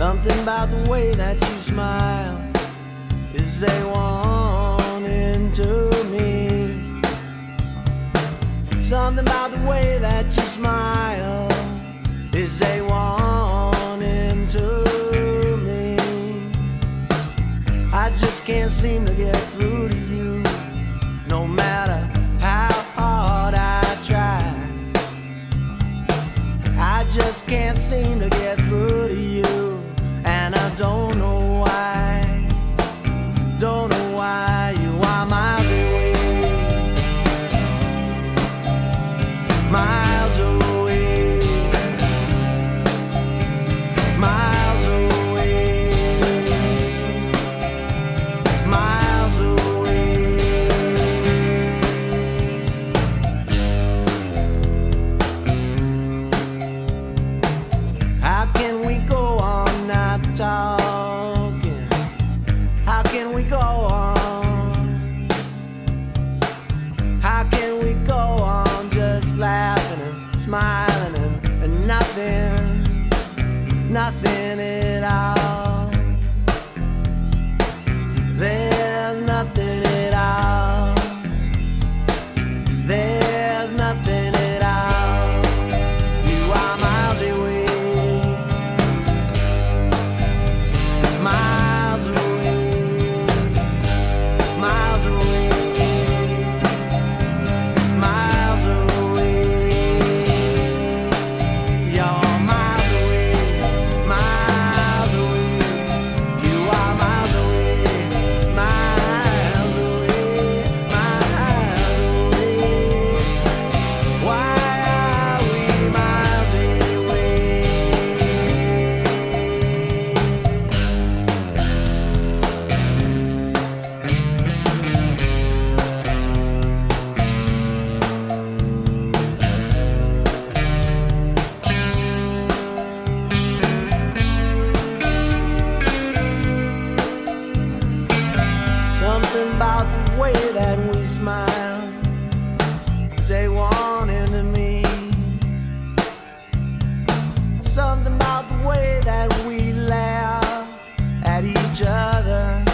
about the way that you smile is a one into me. Something about the way that you smile is a one into me. I just can't seem to get through to you, no matter how hard I try. I just can't seem to smiling and, and nothing, nothing at all? Way that we smile Say one into me Something about the way that we laugh at each other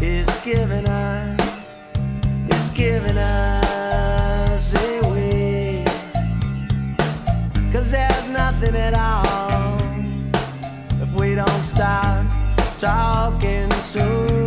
is giving us, is giving us away. Cause there's nothing at all if we don't start talking soon.